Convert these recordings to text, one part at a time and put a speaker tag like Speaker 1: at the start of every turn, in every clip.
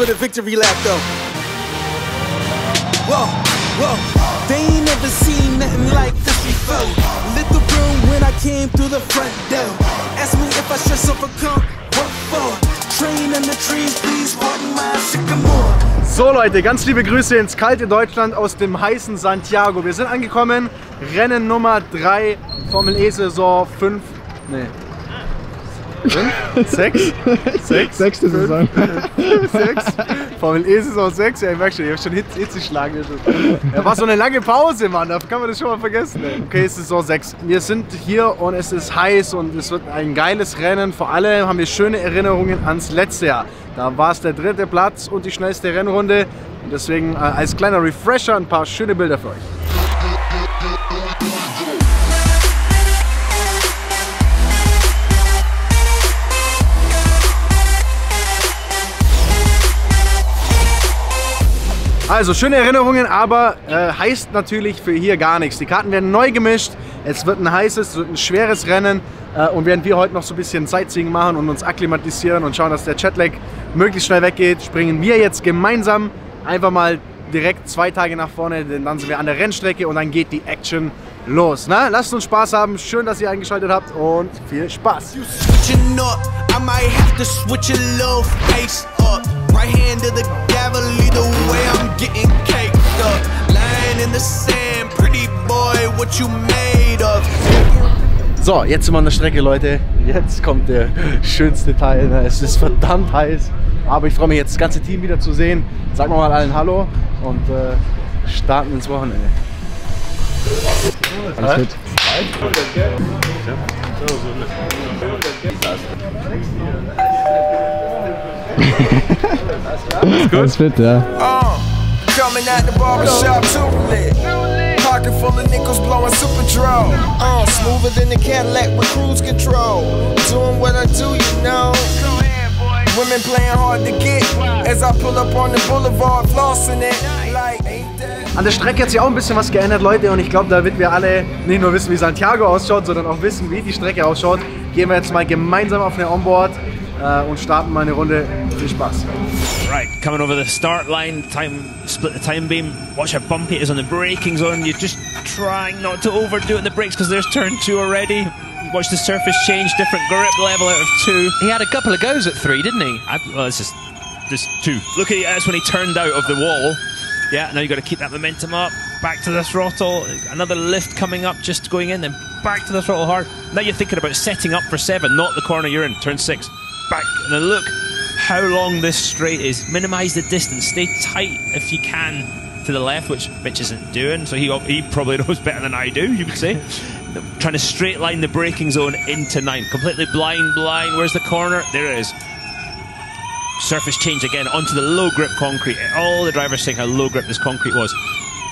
Speaker 1: for the victory lap though. Whoa, whoa. They ain't never seen nothing like this before. Lit room when I came through the front door. Ask me if I should overcome. What for? Train in the trees, please pardon my sycamore.
Speaker 2: So Leute, ganz liebe Grüße ins kalte Deutschland aus dem heißen Santiago. Wir sind angekommen, Rennen Nummer 3, Formel E Saison 5, nee. 5, 6, 6,
Speaker 3: Sechste Saison.
Speaker 2: 6, Formel E Saison 6, ja ich merke schon, ich habe schon Hitze, Hitze schlagen. hier schon. Ja, war so eine lange Pause, Mann, da kann man das schon mal vergessen. ey. Okay, es ist Saison 6. Wir sind hier und es ist heiß und es wird ein geiles Rennen. Vor allem haben wir schöne Erinnerungen ans letzte Jahr. Da war es der dritte Platz und die schnellste Rennrunde. Und deswegen äh, als kleiner Refresher ein paar schöne Bilder für euch. Also schöne Erinnerungen, aber äh, heißt natürlich für hier gar nichts. Die Karten werden neu gemischt. Es wird ein heißes, es wird ein schweres Rennen. Äh, und während wir heute noch so ein bisschen Sightseeing machen und uns akklimatisieren und schauen, dass der Jetlag möglichst schnell weggeht, springen wir jetzt gemeinsam einfach mal direkt zwei Tage nach vorne, denn dann sind wir an der Rennstrecke und dann geht die Action los. Na, lasst uns Spaß haben. Schön, dass ihr eingeschaltet habt und viel Spaß.
Speaker 1: switching
Speaker 2: So, jetzt sind wir an der Strecke, Leute. Jetzt kommt der schönste Teil. Es ist verdammt heiß. Aber ich freue mich jetzt, das ganze Team wieder zu sehen. Sagen wir mal allen Hallo und äh, starten ins Wochenende.
Speaker 3: Alles fit. Alles fit, ja.
Speaker 1: Uh, coming at the barbershop too lit. Pocket full of nickels blowing super draw. Uh, smoother than the Cadillac with cruise control. Doing what I do, you know. Women playing hard to get as I pull up on the boulevard, flossing it.
Speaker 2: An der Strecke hat sich auch ein bisschen was geändert, Leute. Und ich glaube, damit wir alle nicht nur wissen, wie Santiago ausschaut, sondern auch wissen, wie die Strecke ausschaut, gehen wir jetzt mal gemeinsam auf eine Onboard äh, und starten mal eine Runde. Viel Spaß.
Speaker 4: Right, coming over the start line, time split the time beam. Watch how bumpy it is on the braking zone. You're just trying not to overdo it in the brakes because there's turn two already. Watch the surface change, different grip level out of two.
Speaker 5: He had a couple of goes at three, didn't he?
Speaker 4: I, well, it's just just two. Look at it, that's when he turned out of the wall. Yeah, now you've got to keep that momentum up. Back to the throttle. Another lift coming up, just going in, then back to the throttle hard. Now you're thinking about setting up for seven, not the corner you're in. Turn six. Back. And then look how long this straight is. Minimize the distance. Stay tight if you can to the left, which Mitch isn't doing. So he, he probably knows better than I do, you would say. Trying to straight line the braking zone into nine. Completely blind, blind. Where's the corner? There it is surface change again onto the low grip concrete. All the drivers saying how low grip this concrete was.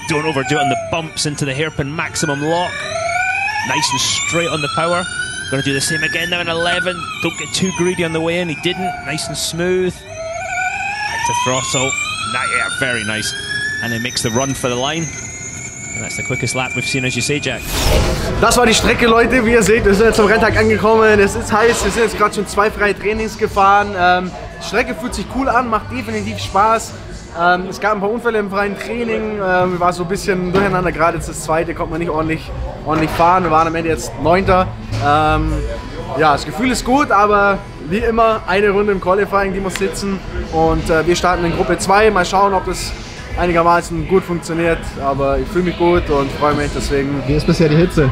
Speaker 4: Don't overdo it on the bumps into the hairpin maximum lock. Nice and straight on the power. To do the same again now in 11. Don't get too greedy on the way in. He didn't. Nice and smooth. Back to throttle. Ni- yeah, very nice. And then makes the run for the line. And that's the quickest lap we've seen, as you say, Jack.
Speaker 2: Das war die Strecke, Leute. Wie ihr seht, wir sind jetzt am Renntag angekommen. Es ist heiß. Wir sind jetzt gerade schon zwei freie Trainings gefahren. Ähm, die Strecke fühlt sich cool an, macht definitiv Spaß. Ähm, es gab ein paar Unfälle im freien Training. Ähm, wir waren so ein bisschen durcheinander. Gerade jetzt das zweite konnte man nicht ordentlich, ordentlich fahren. Wir waren am Ende jetzt Neunter. Ähm, ja, das Gefühl ist gut, aber wie immer eine Runde im Qualifying, die muss sitzen. Und äh, wir starten in Gruppe 2. Mal schauen, ob das einigermaßen gut funktioniert. Aber ich fühle mich gut und freue mich deswegen.
Speaker 3: Wie ist bisher die Hitze?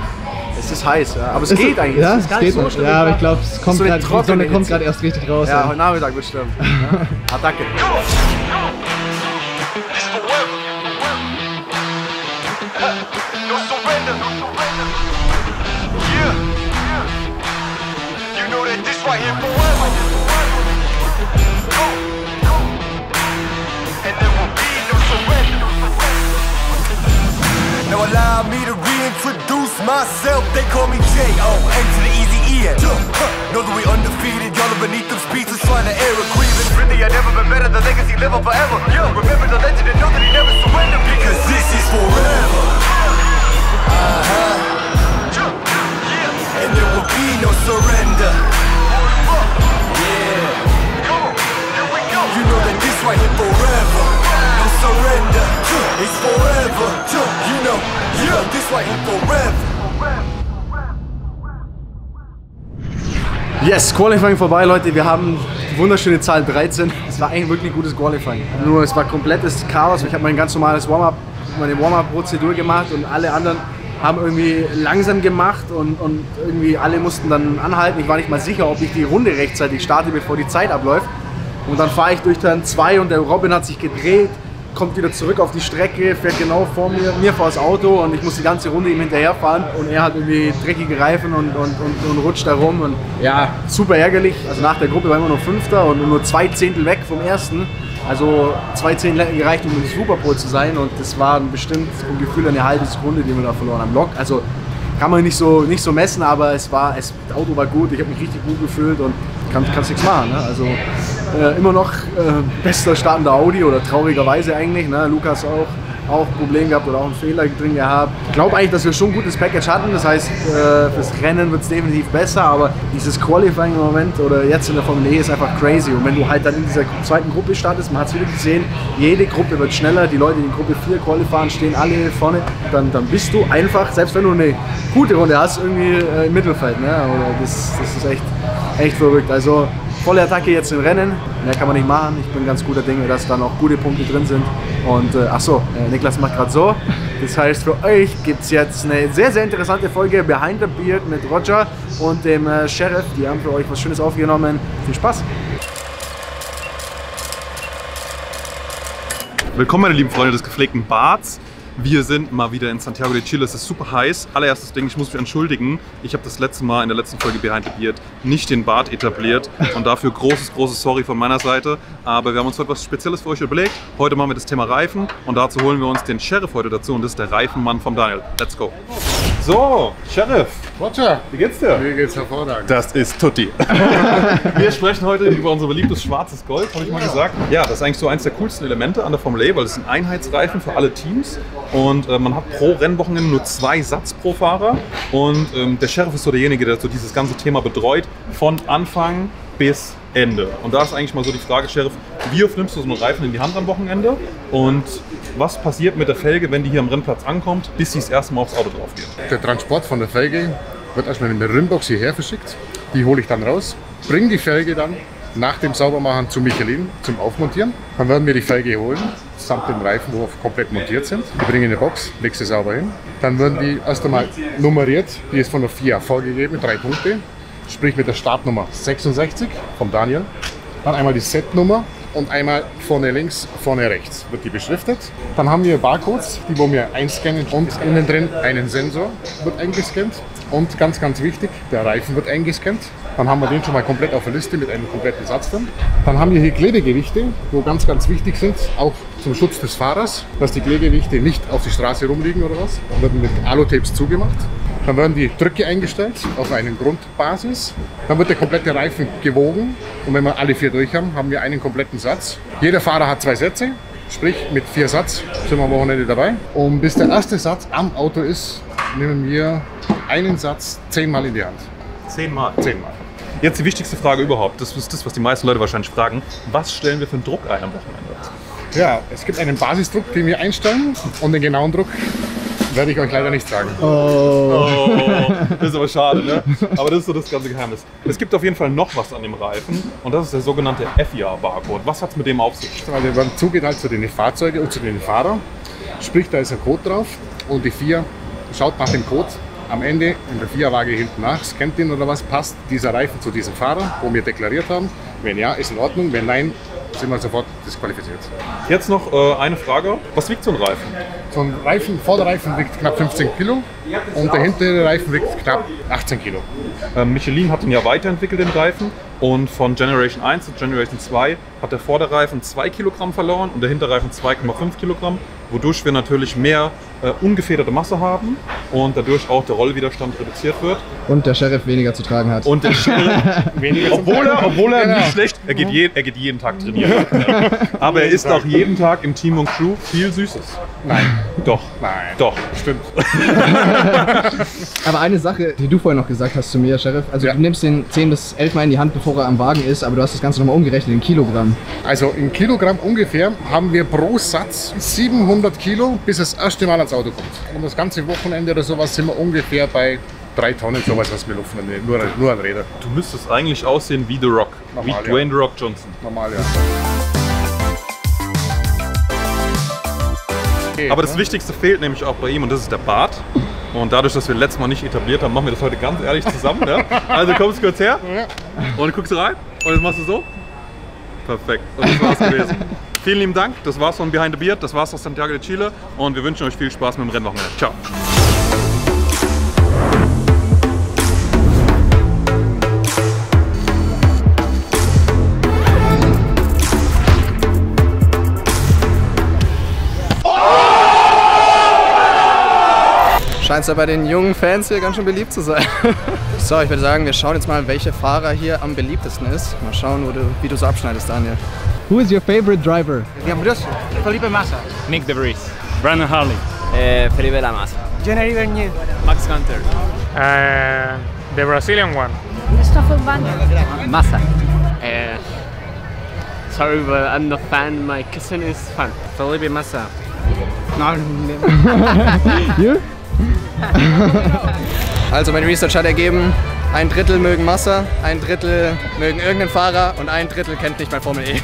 Speaker 2: Es ist heiß, ja. aber es
Speaker 3: Ist
Speaker 2: geht eigentlich.
Speaker 3: Ja,
Speaker 2: es
Speaker 3: es
Speaker 2: ist gar
Speaker 3: geht
Speaker 2: nicht so schlimm.
Speaker 3: Ja, aber ich glaube, es kommt
Speaker 2: So
Speaker 3: gerade erst richtig raus.
Speaker 2: Ja,
Speaker 3: Ja,
Speaker 2: heute Nachmittag bestimmt. Ja. Attacke.
Speaker 6: Know that this right here forever. And there will be no surrender. Now allow me to reintroduce myself. They call me J.O. N to the easy E-N. Know that we undefeated. Y'all are beneath them speeches trying to air a grievance. Really, I never been better. The legacy live on forever. Yo, remember the legend and know that surrender. Know that this right here It's forever, you know, yeah, this right here forever.
Speaker 2: Yes, Qualifying vorbei, Leute. Wir haben die wunderschöne Zahl 13. Es war eigentlich wirklich gutes Qualifying. Nur es war komplettes Chaos. Ich habe mein ganz normales Warm-up, meine Warm-up-Prozedur gemacht und alle anderen haben irgendwie langsam gemacht und, und irgendwie alle mussten dann anhalten. Ich war nicht mal sicher, ob ich die Runde rechtzeitig starte, bevor die Zeit abläuft. Und dann fahre ich durch Turn 2 und der Robin hat sich gedreht, kommt wieder zurück auf die Strecke, fährt genau vor mir, mir vor das Auto und ich muss die ganze Runde ihm hinterherfahren und er hat irgendwie dreckige Reifen und, und, und, und rutscht da rum und ja, super ärgerlich. Also nach der Gruppe war immer noch Fünfter und nur zwei Zehntel weg vom Ersten. Also zwei Zehntel gereicht, um im Superpole zu sein und das war bestimmt vom Gefühl eine halbe Sekunde, die wir da verloren haben. Lock, also kann man nicht so, nicht so messen, aber es war, es, das Auto war gut, ich habe mich richtig gut gefühlt und kann, kannst nichts machen. Ne? Also äh, immer noch äh, bester startender Audi oder traurigerweise eigentlich. Ne? Lukas auch, auch ein Problem gehabt oder auch einen Fehler drin gehabt. Ich glaube eigentlich, dass wir schon ein gutes Package hatten. Das heißt, äh, fürs Rennen wird es definitiv besser, aber dieses Qualifying im Moment oder jetzt in der Formel E ist einfach crazy. Und wenn du halt dann in dieser zweiten Gruppe startest, man hat es wieder gesehen, jede Gruppe wird schneller. Die Leute, die in Gruppe 4 qualifizieren, stehen alle vorne. Dann, dann bist du einfach, selbst wenn du eine gute Runde hast, irgendwie äh, im Mittelfeld. Ne? Das, das ist echt, echt verrückt. Also volle Attacke jetzt im Rennen. Mehr kann man nicht machen. Ich bin ganz guter Dinge, dass da noch gute Punkte drin sind. Und äh, ach so, äh, Niklas macht gerade so. Das heißt, für euch gibt es jetzt eine sehr, sehr interessante Folge Behind the Beard mit Roger und dem äh, Sheriff. Die haben für euch was Schönes aufgenommen. Viel Spaß!
Speaker 7: Willkommen, meine lieben Freunde des gepflegten Barts. Wir sind mal wieder in Santiago de Chile. Es ist super heiß. Allererstes Ding, ich muss mich entschuldigen. Ich habe das letzte Mal in der letzten Folge Behind the Beard nicht den Bart etabliert. Und dafür großes, großes Sorry von meiner Seite. Aber wir haben uns heute was Spezielles für euch überlegt. Heute machen wir das Thema Reifen. Und dazu holen wir uns den Sheriff heute dazu. Und das ist der Reifenmann vom Daniel. Let's go. So, Sheriff.
Speaker 8: Roger,
Speaker 7: Wie geht's dir?
Speaker 8: mir geht's hervorragend.
Speaker 7: Das ist Tutti. Wir sprechen heute über unser beliebtes schwarzes Gold, habe ich mal gesagt. Ja, das ist eigentlich so eins der coolsten Elemente an der Formel E, weil es sind Einheitsreifen für alle Teams und äh, man hat pro Rennwochenende nur zwei Satz pro Fahrer und ähm, der Sheriff ist so derjenige, der so dieses ganze Thema betreut von Anfang bis Ende. Und da ist eigentlich mal so die Frage, Sheriff, wie oft nimmst du so einen Reifen in die Hand am Wochenende und was passiert mit der Felge, wenn die hier am Rennplatz ankommt, bis sie das erste Mal aufs Auto drauf geht?
Speaker 8: Der Transport von der Felge wird erstmal in der Rimbox hierher verschickt. Die hole ich dann raus, bringe die Felge dann nach dem Saubermachen zu Michelin zum Aufmontieren. Dann werden wir die Felge holen, samt dem Reifen, wo wir komplett montiert sind. Die bringen in eine Box, legst sie sauber hin. Dann werden die erst einmal nummeriert, die ist von der FIA vorgegeben, drei Punkte. Sprich mit der Startnummer 66 vom Daniel. Dann einmal die Setnummer und einmal vorne links, vorne rechts wird die beschriftet. Dann haben wir Barcodes, die wo wir einscannen und innen drin einen Sensor wird eingescannt. Und ganz, ganz wichtig, der Reifen wird eingescannt. Dann haben wir den schon mal komplett auf der Liste mit einem kompletten Satz dann. Dann haben wir hier Klebegewichte, wo ganz, ganz wichtig sind, auch zum Schutz des Fahrers, dass die Klebegewichte nicht auf die Straße rumliegen oder was. Dann werden mit Alutapes zugemacht. Dann werden die Drücke eingestellt auf einen Grundbasis. Dann wird der komplette Reifen gewogen. Und wenn wir alle vier durch haben, haben wir einen kompletten Satz. Jeder Fahrer hat zwei Sätze. Sprich, mit vier Satz sind wir am Wochenende dabei. Und bis der erste Satz am Auto ist, nehmen wir einen Satz zehnmal in die Hand.
Speaker 7: Zehnmal.
Speaker 8: Zehnmal.
Speaker 7: Jetzt die wichtigste Frage überhaupt. Das ist das, was die meisten Leute wahrscheinlich fragen. Was stellen wir für einen Druck ein am Wochenende?
Speaker 8: Ja, es gibt einen Basisdruck, den wir einstellen. Und den genauen Druck werde ich euch leider nicht sagen.
Speaker 7: Oh, das ist aber schade, ne? Aber das ist so das ganze Geheimnis. Es gibt auf jeden Fall noch was an dem Reifen und das ist der sogenannte FIA-Barcode. Was hat es mit dem auf sich?
Speaker 8: Also wir werden zugeteilt zu den Fahrzeugen und zu den Fahrern. Sprich, da ist ein Code drauf und die FIA schaut nach dem Code am Ende in der FIA-Waage hinten nach, scannt den oder was, passt dieser Reifen zu diesem Fahrer, wo wir deklariert haben. Wenn ja, ist in Ordnung. Wenn nein, sind wir sofort disqualifiziert.
Speaker 7: Jetzt noch äh, eine Frage. Was wiegt so ein Reifen?
Speaker 8: So ein Reifen, Vorderreifen wiegt knapp 15 Kilo und der hintere Reifen wiegt knapp 18 Kilo.
Speaker 7: Ähm, Michelin hat ihn ja weiterentwickelt, den Reifen. Und von Generation 1 zu Generation 2 hat der Vorderreifen 2 Kilogramm verloren und der Hinterreifen 2,5 Kilogramm, wodurch wir natürlich mehr äh, ungefederte Masse haben und dadurch auch der Rollwiderstand reduziert wird.
Speaker 3: Und der Sheriff weniger zu tragen hat.
Speaker 7: Und der
Speaker 8: Weniger zum
Speaker 7: obwohl er, obwohl er
Speaker 8: Genau.
Speaker 7: nicht schlecht, er geht, je, er geht jeden Tag trainieren. Aber er isst auch jeden Tag im Team und Crew viel Süßes.
Speaker 8: Nein,
Speaker 7: Doch.
Speaker 8: Nein.
Speaker 7: Doch.
Speaker 8: Stimmt.
Speaker 3: Aber eine Sache, die du vorhin noch gesagt hast zu mir, Sheriff, also
Speaker 8: Ja.
Speaker 3: du nimmst den 10 bis 11 Mal in die Hand, bevor er am Wagen ist, aber du hast das Ganze nochmal umgerechnet in Kilogramm.
Speaker 8: Also in Kilogramm ungefähr haben wir pro Satz 700 Kilo, bis das erste Mal ans Auto kommt. Und das ganze Wochenende oder sowas sind wir ungefähr bei drei Tonnen sowas, was wir lupfen, nur, nur an Räder.
Speaker 7: Du müsstest eigentlich aussehen wie The Rock.
Speaker 8: Normal,
Speaker 7: wie
Speaker 8: ja.
Speaker 7: Dwayne The Rock Johnson.
Speaker 8: Normal, ja.
Speaker 7: Aber das Wichtigste fehlt nämlich auch bei ihm und das ist der Bart. Und dadurch, dass wir letztes Mal nicht etabliert haben, machen wir das heute ganz ehrlich zusammen. Ja? Also kommst kurz her und guckst rein und jetzt machst du so. Perfekt. Und das war's gewesen. Vielen lieben Dank. Das war's von Behind the Beard. Das war's aus Santiago de Chile. Und wir wünschen euch viel Spaß mit dem Rennwochenende. Ciao.
Speaker 3: Scheint ja bei den jungen Fans hier ganz schön beliebt zu sein. so, ich würde sagen, wir schauen jetzt mal, welcher Fahrer hier am beliebtesten ist. Mal schauen, wo du, wie du so abschneidest, Daniel. Who is your favorite driver?
Speaker 2: Felipe Massa.
Speaker 9: Nick DeVries, Brandon Harley,
Speaker 5: Felipe Lamas.
Speaker 2: Jenny Bernier.
Speaker 9: Max Gunter.
Speaker 10: Uh, the Brazilian one.
Speaker 11: Stoffel Banner.
Speaker 5: Massa.
Speaker 9: Uh, sorry, but I'm not fan. My cousin is fan. Felipe Massa.
Speaker 3: You? also mein Research hat ergeben, ein Drittel mögen Massa, ein Drittel mögen irgendeinen Fahrer und ein Drittel kennt nicht mal Formel E.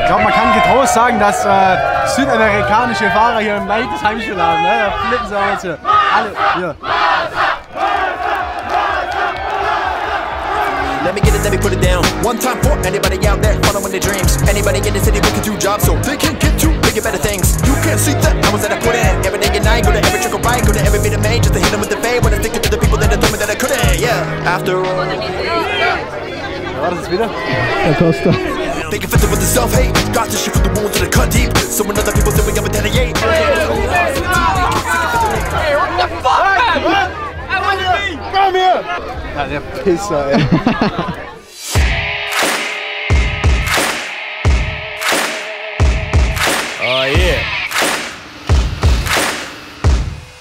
Speaker 2: Ich glaube, man kann getrost sagen, dass äh, südamerikanische Fahrer hier ein leichtes Heimspiel haben. Ne? Da flippen sie aber jetzt hier. Alle hier.
Speaker 6: Let me get it, let me put it down. One time for anybody out there following their dreams. Anybody in the city looking to jobs so they can get to bigger, better things. You can't see the that I put in. Every day and night, go to every trick or bite, go to every bit of made just to hit them with the fade. When I it to the people that told me that I couldn't. Yeah, after all.
Speaker 2: War das wieder?
Speaker 3: Der Costa.
Speaker 6: They confessing with the self-hate. Got this shit from the wounds that I cut deep. So when other people say we gotta retaliate.
Speaker 2: Ja, der Pisser, ey.
Speaker 6: Oh yeah.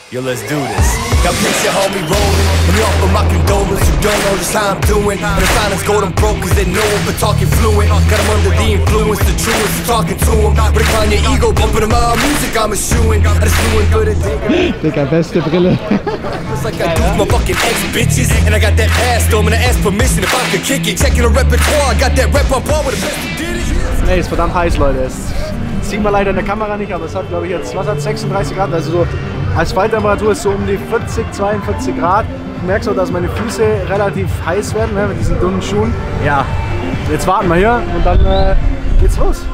Speaker 6: Yo, let's do this. Got picture homie rolling. Let me offer my condolence. You don't know just how I'm doing. And the silence golden broke cause they know him for talking fluent. Got him under the influence, the truest, talking to him. But decline your ego, bumping him out. Music I'm eschewing. I just doing good at digging.
Speaker 3: Digga, beste Brille.
Speaker 6: It's like I do my fucking ex bitches. And I got that ass though, and I ask permission if I could kick it. Checking the repertoire, I got that rep on par with the best who did it.
Speaker 2: Nee, ist verdammt heiß, Leute. Das sieht man leider in der Kamera nicht, aber es hat, glaube ich, jetzt, was hat 36 Grad? Also so als Falttemperatur ist so um die 40, 42 Grad. Du merkst auch, dass meine Füße relativ heiß werden ne, mit diesen dünnen Schuhen. Ja, jetzt warten wir hier und dann äh, geht's los.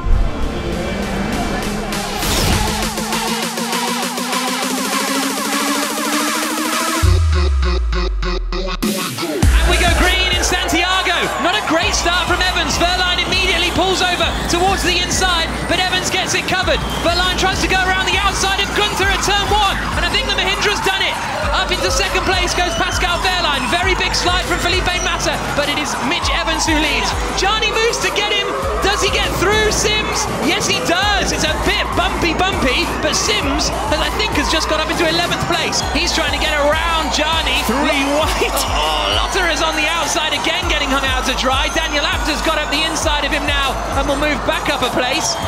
Speaker 12: Gets it covered. Verline tries to go around the outside of Gunther at turn one, and I think the Mahindra's done it. Up into second place goes Pascal Verline. Very big slide from Felipe Massa, but it is Mitch Evans who leads. Johnny moves to get him. Does he get through Sims? Yes, he does. It's a bit bumpy, bumpy, but Sims, has, I think, has just got up into 11th place. He's trying to get around Johnny. Three white. Oh, Lotter is on the outside again, getting hung out to dry. Daniel Apter's got up the inside of him now and will move back up a place.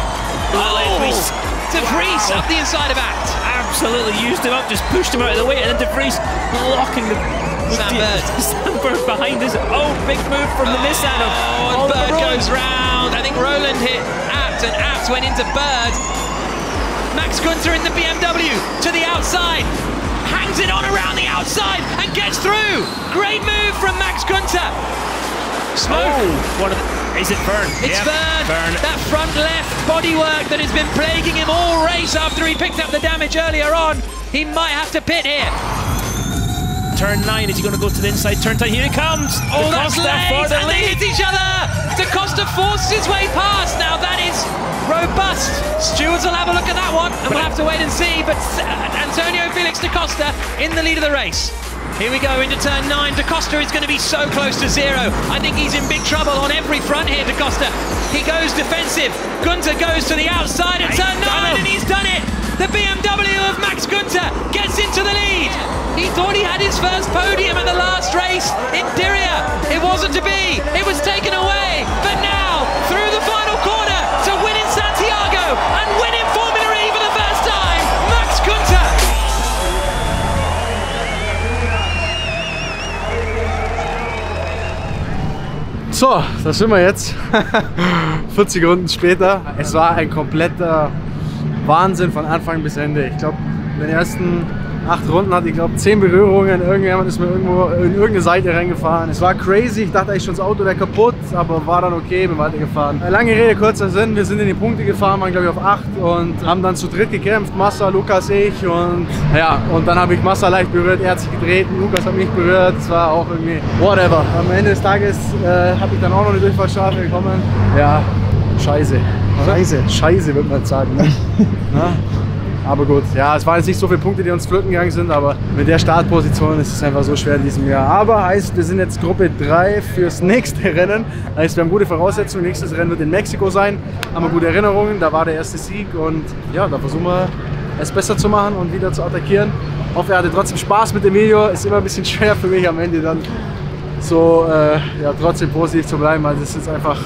Speaker 12: Oh, De Vries up the inside of Act.
Speaker 4: Absolutely used him up, just pushed him out of the way, and then De Vries blocking the.
Speaker 12: Sam Bird.
Speaker 4: Sam Bird behind us. Oh, big move from the Nissan of
Speaker 12: Oh, and Bird goes round. I think Roland hit Apt, and Apt went into Bird. Max Gunther in the BMW to the outside. Hangs it on around the outside and gets through. Great move from Max Gunther. Smoke.
Speaker 4: Oh, one of the, is it Byrne?
Speaker 12: It's
Speaker 4: Yep,
Speaker 12: Vern.
Speaker 4: Byrne.
Speaker 12: That front left bodywork that has been plaguing him all race after he picked up the damage earlier on. He might have to pit here.
Speaker 4: turn nine. Is he going to go to the inside turn ten? Here he comes.
Speaker 12: Oh, that's late,
Speaker 4: for the
Speaker 12: and they hit each other. DaCosta forces his way past. Now that is robust. Stewards will have a look at that one, and we'll have to wait and see. But Antonio Felix DaCosta in the lead of the race. Here we go into turn nine. DaCosta is going to be so close to zero. I think he's in big trouble on every front here, DaCosta. He goes defensive. Gunter goes to the outside at turn nine, and he's done it. The BMW of Max Gunter gets into the lead. He thought he had his first podium at the last race in Diriyah. It wasn't to be. It was taken away. But now,
Speaker 2: So, da sind wir jetzt. 40 Runden später. Es war ein kompletter Wahnsinn von Anfang bis Ende. Ich glaube, den ersten acht Runden hatte ich glaube 10 Berührungen. Irgendjemand ist mir irgendwo in irgendeine Seite reingefahren. Es war crazy. Ich dachte eigentlich schon, das Auto wäre kaputt, aber war dann okay, bin weitergefahren. Lange Rede, kurzer Sinn. Wir sind in die Punkte gefahren, waren glaube ich auf 8 und haben dann zu dritt gekämpft. Massa, Lukas, ich und ja, und dann habe ich Massa leicht berührt. Er hat sich gedreht, Lukas hat mich berührt. Es war auch irgendwie whatever. Am Ende des Tages äh, habe ich dann auch noch eine Durchfallstrafe bekommen. Ja, scheiße. Scheiße. Scheiße, würde man sagen. Ne? Aber gut, ja, es waren jetzt nicht so viele Punkte, die uns flöten gegangen sind, aber mit der Startposition ist es einfach so schwer in diesem Jahr. Aber heißt, wir sind jetzt Gruppe 3 fürs nächste Rennen. Heißt, wir haben gute Voraussetzungen. Nächstes Rennen wird in Mexiko sein. Haben wir gute Erinnerungen, da war der erste Sieg und ja, da versuchen wir es besser zu machen und wieder zu attackieren. Ich hoffe, er hatte trotzdem Spaß mit dem Video. Ist immer ein bisschen schwer für mich am Ende dann so äh, ja, trotzdem positiv zu bleiben, weil das ist einfach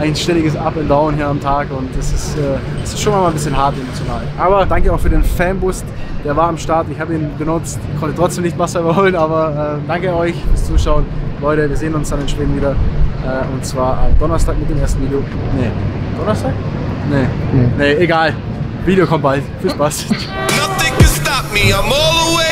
Speaker 2: ein ständiges Up and Down hier am Tag und das ist, äh, das ist schon mal ein bisschen hart emotional. Aber danke auch für den Fanboost, der war am Start. Ich habe ihn benutzt, konnte trotzdem nicht Wasser überholen, aber äh, danke euch fürs Zuschauen. Leute, wir sehen uns dann in Schweden wieder äh, und zwar am Donnerstag mit dem ersten Video. Nee, Donnerstag? Nee, nee, egal. Video kommt bald. Viel Spaß.
Speaker 6: Nothing can stop me, I'm all the way